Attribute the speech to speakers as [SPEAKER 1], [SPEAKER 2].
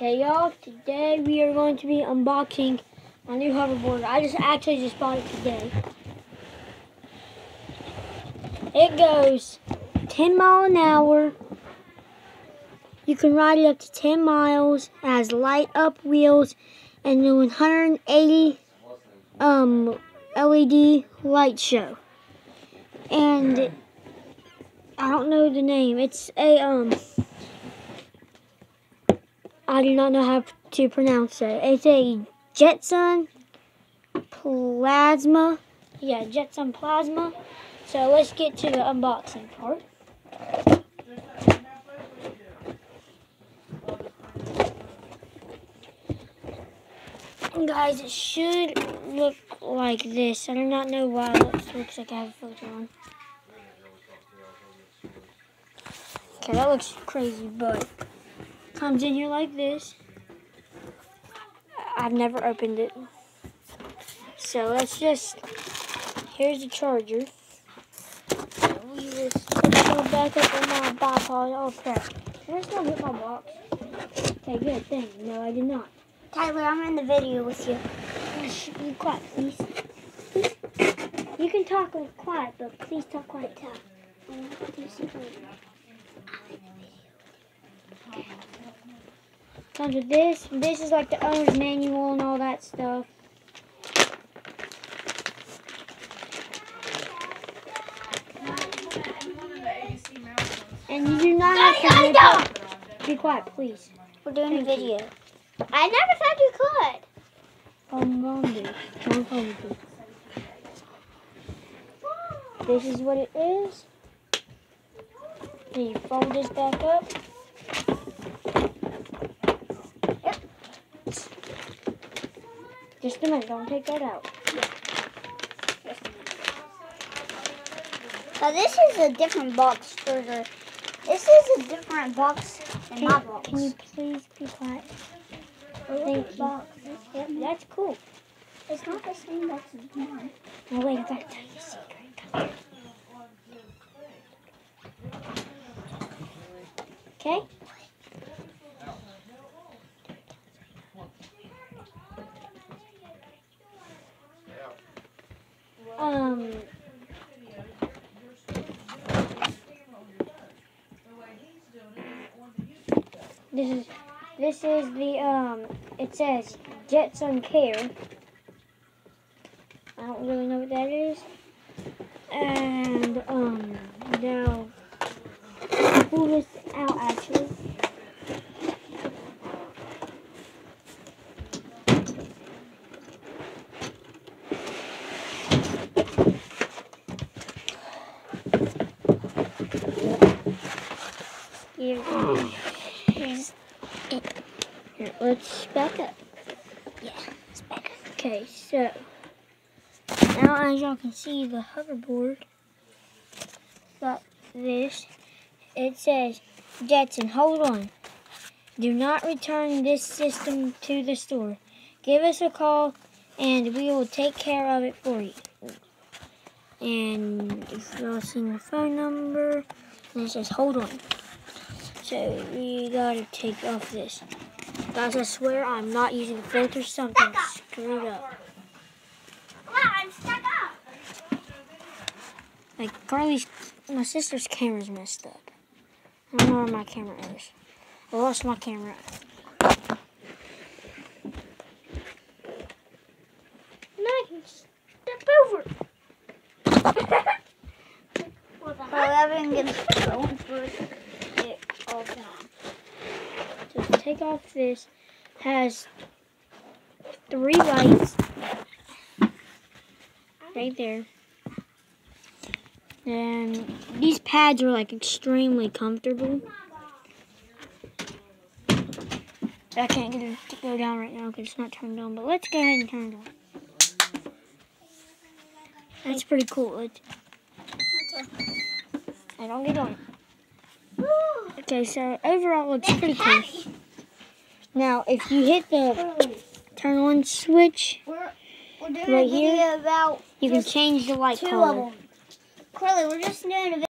[SPEAKER 1] Okay, y'all, today we are going to be unboxing my new hoverboard. I just actually just bought it today. It goes 10 mile an hour. You can ride it up to 10 miles. It has light up wheels and the 180 um, LED light show. And I don't know the name. It's a um I do not know how to pronounce it. It's a Jetson Plasma. Yeah, Jetson Plasma. So let's get to the unboxing part. Guys, it should look like this. I do not know why it looks like I have a filter on. Okay, that looks crazy, but comes in here like this. I've never opened it. So let's just, here's the charger. Just go back up in my bipod. Oh, oh crap. Did I still hit my box? Okay, good thing. No, I did not.
[SPEAKER 2] Tyler, I'm in the video with you.
[SPEAKER 1] Oh, Shh, be quiet, please. You can talk quiet, but please talk quiet too. This. This is like the owner's manual and all that stuff. And you do not have to rip. Be quiet, please.
[SPEAKER 2] We're doing a
[SPEAKER 1] Thank you.
[SPEAKER 2] video. I never said you could.
[SPEAKER 1] I'm going to. I'm going to. This is what it is. Then you fold this back up. Just a minute, don't take that out.
[SPEAKER 2] Now this is a different box the. This is a different box than
[SPEAKER 1] Can,
[SPEAKER 2] my box.
[SPEAKER 1] can you please be quiet? Thank you.
[SPEAKER 2] box?
[SPEAKER 1] Yep, that's cool.
[SPEAKER 2] It's not the same box as mine.
[SPEAKER 1] Now wait, I gotta tell you a secret. Okay? Um. This is this is the um. It says Jetson Care. I don't really know what that is. And um now pull this out actually. Here, here's it. Let's back up.
[SPEAKER 2] Yeah, it's better.
[SPEAKER 1] Okay, so now as y'all can see the hoverboard got this. It says Jetson, hold on. Do not return this system to the store. Give us a call and we will take care of it for you. And if y'all seen the phone number, and it says hold on. So we gotta take off this. Guys, I swear I'm not using a filter, something screwed up.
[SPEAKER 2] Wow, I'm stuck up.
[SPEAKER 1] Like Carly's, my sister's camera's messed up. I don't know where my camera is. I lost my camera. Now I can step over.
[SPEAKER 2] Well, Evan gets going for it all the time.
[SPEAKER 1] So to take off this, has three lights right there. And these pads are like extremely comfortable. I can't get it to go down right now because it's not turned on, but let's go ahead and turn it on. That's pretty cool. I don't get on. Okay, so overall it's pretty cool. Now, if you hit the turn on switch,
[SPEAKER 2] We're, we're doing
[SPEAKER 1] Right here?
[SPEAKER 2] about
[SPEAKER 1] you can change the light color.
[SPEAKER 2] Carly, we're just doing a